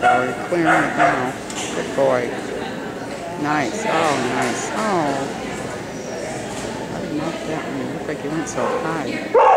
go. You're clearing it now. Good boy. Nice. Oh, nice. Oh. I didn't that one. It looked like it went so high.